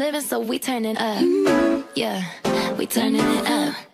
living, so we turning up. Yeah, we turning it up.